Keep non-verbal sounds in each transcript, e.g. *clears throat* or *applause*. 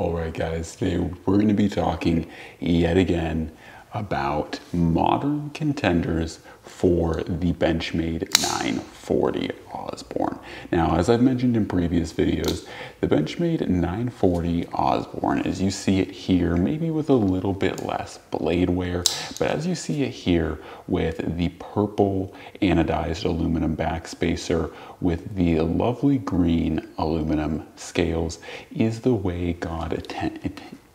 All right, guys, today we're going to be talking yet again about modern contenders for the Benchmade 940 Osborne. Now, as I've mentioned in previous videos, the Benchmade 940 Osborne, as you see it here, maybe with a little bit less blade wear, but as you see it here with the purple anodized aluminum backspacer with the lovely green aluminum scales is the way God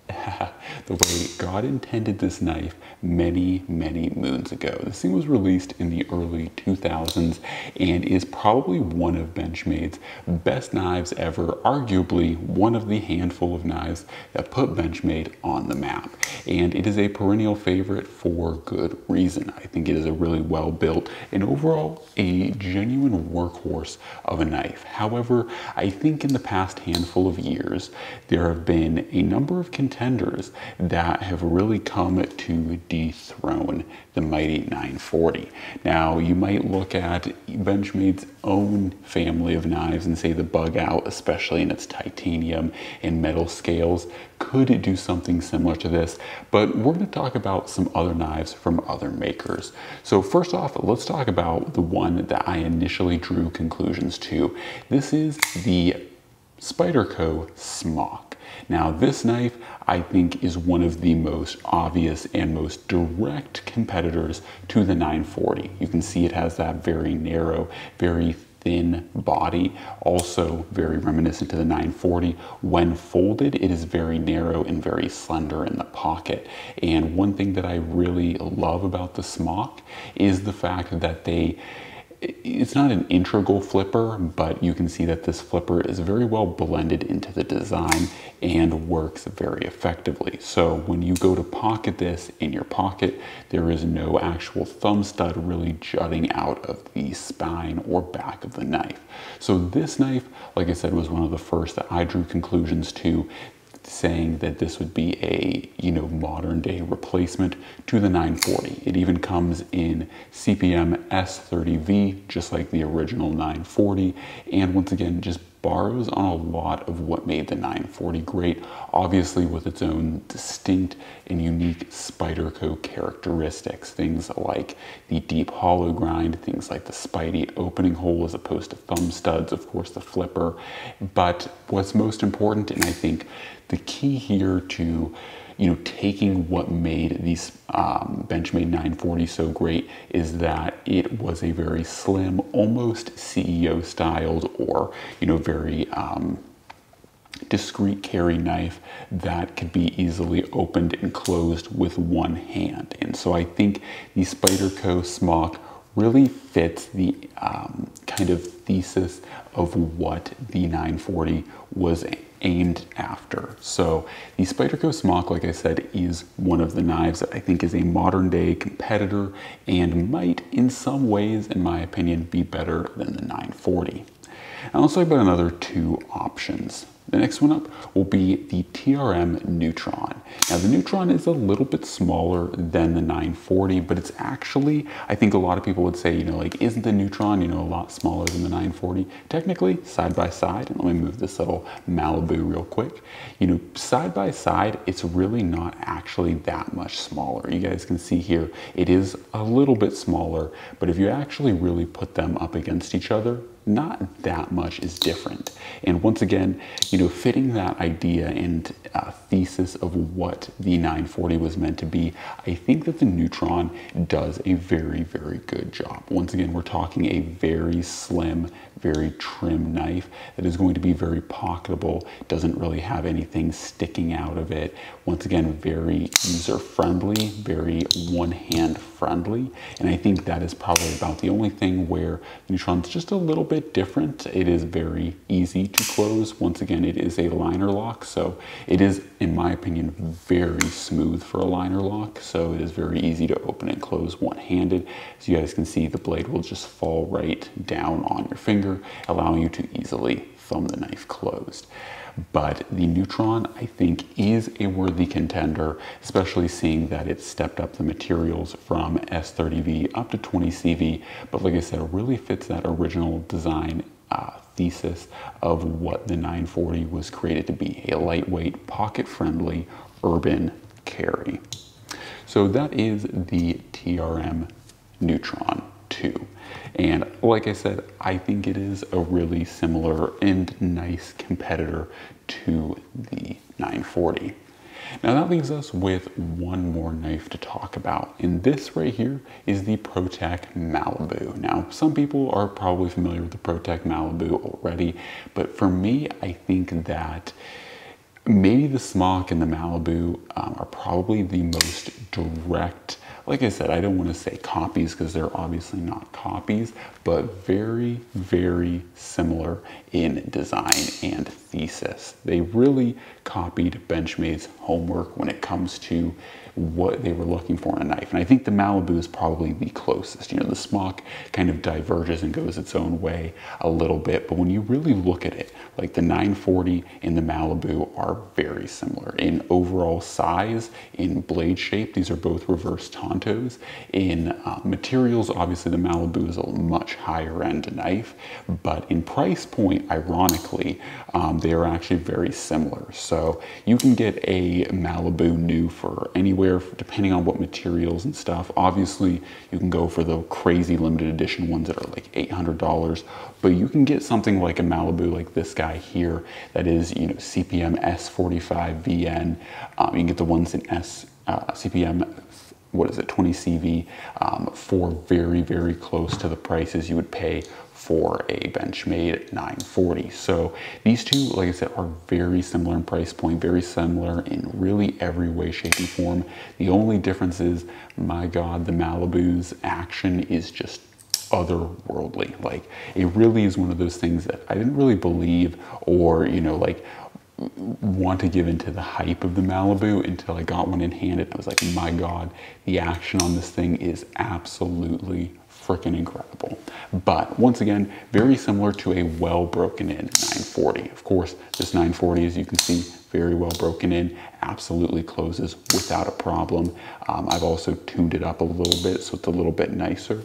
*laughs* the way God intended this knife many, many moons ago. This thing was released in the early 2000s and is probably one of Benchmade's best knives ever, arguably one of the handful of knives that put Benchmade on the map. And it is a perennial favorite for good reason. I think it is a really well built and overall a genuine workhorse of a knife. However, I think in the past handful of years, there have been a number of contenders that have really come to dethrone the mighty 940. Now, you might look at Benchmade's own family of knives and say the Bugout, especially in its titanium and metal scales, could do something similar to this, but we're going to talk about some other knives from other makers. So first off, let's talk about the one that I initially drew conclusions to. This is the Spyderco Smock. Now this knife I think is one of the most obvious and most direct competitors to the 940. You can see it has that very narrow, very thin body, also very reminiscent to the 940. When folded, it is very narrow and very slender in the pocket. And one thing that I really love about the smock is the fact that they it's not an integral flipper, but you can see that this flipper is very well blended into the design and works very effectively. So when you go to pocket this in your pocket, there is no actual thumb stud really jutting out of the spine or back of the knife. So this knife, like I said, was one of the first that I drew conclusions to saying that this would be a you know modern day replacement to the 940. It even comes in CPM S30V just like the original 940 and once again just borrows on a lot of what made the 940 great, obviously with its own distinct and unique Spyderco characteristics. Things like the deep hollow grind, things like the Spidey opening hole as opposed to thumb studs, of course the flipper. But what's most important, and I think the key here to you know, taking what made these um, Benchmade 940 so great is that it was a very slim, almost CEO styled or, you know, very um, discreet carry knife that could be easily opened and closed with one hand. And so I think the Spyderco Smock really fits the um, kind of thesis of what the 940 was aimed after. So the Spyderco Smock, like I said, is one of the knives that I think is a modern day competitor and might in some ways, in my opinion, be better than the 940. Now let's talk about another two options. The next one up will be the TRM Neutron. Now the Neutron is a little bit smaller than the 940, but it's actually, I think a lot of people would say, you know, like, isn't the Neutron, you know, a lot smaller than the 940? Technically, side by side, and let me move this little Malibu real quick. You know, side by side, it's really not actually that much smaller. You guys can see here, it is a little bit smaller, but if you actually really put them up against each other, not that much is different. And once again, you know, fitting that idea and uh, thesis of what the 940 was meant to be, I think that the Neutron does a very, very good job. Once again, we're talking a very slim, very trim knife that is going to be very pocketable, doesn't really have anything sticking out of it. Once again, very user friendly, very one hand friendly. And I think that is probably about the only thing where Neutron's just a little bit different. It is very easy to close. Once again, it is a liner lock. So it is, in my opinion, very smooth for a liner lock. So it is very easy to open and close one-handed. As you guys can see, the blade will just fall right down on your finger, allowing you to easily thumb the knife closed. But the Neutron, I think, is a worthy contender, especially seeing that it stepped up the materials from S30V up to 20CV. But like I said, it really fits that original design uh, thesis of what the 940 was created to be, a lightweight, pocket-friendly, urban carry. So that is the TRM Neutron 2. And like I said, I think it is a really similar and nice competitor to the 940. Now that leaves us with one more knife to talk about. And this right here is the ProTech Malibu. Now, some people are probably familiar with the ProTech Malibu already, but for me, I think that maybe the Smock and the Malibu um, are probably the most direct like I said, I don't want to say copies because they're obviously not copies, but very, very similar in design and thesis. They really copied Benchmade's homework when it comes to what they were looking for in a knife. And I think the Malibu is probably the closest. You know, the Smock kind of diverges and goes its own way a little bit, but when you really look at it, like the 940 and the Malibu are very similar in overall size, in blade shape. These are both reverse In uh, materials, obviously the Malibu is a much higher end knife, but in price point, ironically, um, they are actually very similar. So you can get a Malibu new for anywhere, depending on what materials and stuff. Obviously, you can go for the crazy limited edition ones that are like $800, but you can get something like a Malibu like this guy here that is, you know, CPM S45 VN. Um, you can get the ones in S uh, CPM what is it, 20 CV um, for very, very close to the prices you would pay for a Benchmade 940. So these two, like I said, are very similar in price point, very similar in really every way, shape, and form. The only difference is, my God, the Malibu's action is just otherworldly. Like it really is one of those things that I didn't really believe or, you know, like want to give into the hype of the Malibu until I got one in hand and I was like, my God, the action on this thing is absolutely freaking incredible. But once again, very similar to a well broken in 940. Of course, this 940, as you can see, very well broken in, absolutely closes without a problem. Um, I've also tuned it up a little bit so it's a little bit nicer,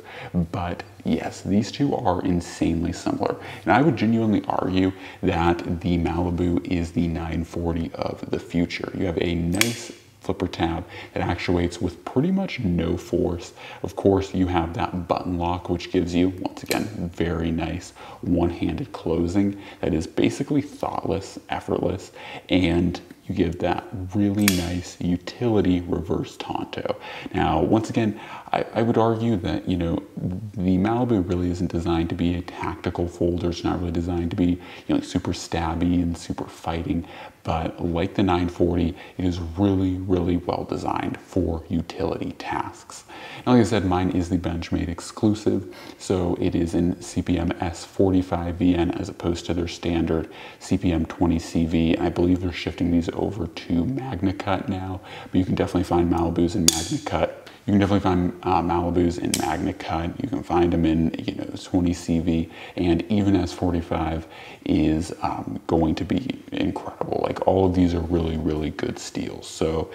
but yes, these two are insanely similar. And I would genuinely argue that the Malibu is the 940 of the future. You have a nice flipper tab that actuates with pretty much no force. Of course, you have that button lock, which gives you, once again, very nice one-handed closing that is basically thoughtless, effortless, and you give that really nice utility reverse Tonto. Now, once again, I, I, would argue that, you know, the Malibu really isn't designed to be a tactical folder. It's not really designed to be, you know, super stabby and super fighting. But like the 940, it is really, really well designed for utility tasks. And like I said, mine is the Benchmade exclusive. So it is in CPM S45 VN as opposed to their standard CPM 20 CV. I believe they're shifting these over to MagnaCut now, but you can definitely find Malibus in MagnaCut you can definitely find uh, Malibus in MagnaCut. You can find them in, you know, 20 CV and even S45 is um, going to be incredible. Like all of these are really, really good steels. So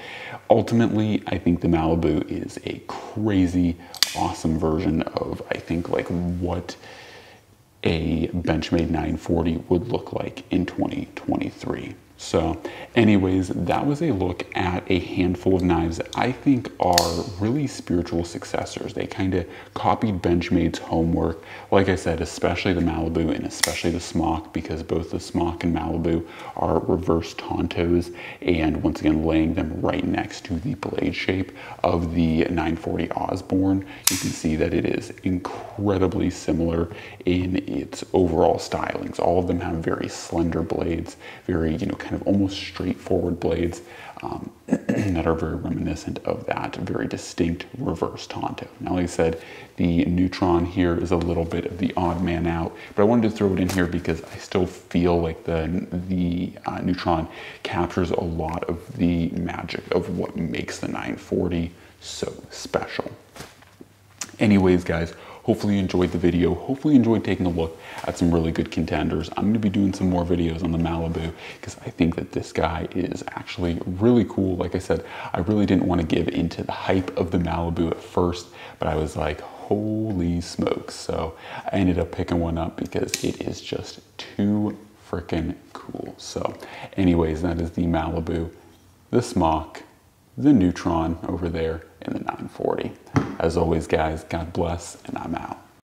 ultimately, I think the Malibu is a crazy, awesome version of, I think, like what a Benchmade 940 would look like in 2023. So anyways, that was a look at a handful of knives that I think are really spiritual successors. They kind of copied Benchmade's homework. Like I said, especially the Malibu and especially the Smock because both the Smock and Malibu are reverse Tontos and once again laying them right next to the blade shape of the 940 Osborne. You can see that it is incredibly similar in its overall stylings. All of them have very slender blades, very, you know, kind of almost straightforward blades um, *clears throat* that are very reminiscent of that very distinct reverse Tonto. Now, like I said, the Neutron here is a little bit of the odd man out, but I wanted to throw it in here because I still feel like the, the uh, Neutron captures a lot of the magic of what makes the 940 so special. Anyways, guys, Hopefully you enjoyed the video. Hopefully you enjoyed taking a look at some really good contenders. I'm gonna be doing some more videos on the Malibu because I think that this guy is actually really cool. Like I said, I really didn't wanna give into the hype of the Malibu at first, but I was like, holy smokes. So I ended up picking one up because it is just too freaking cool. So anyways, that is the Malibu, the Smock, the Neutron over there, in the 940. As always, guys, God bless, and I'm out.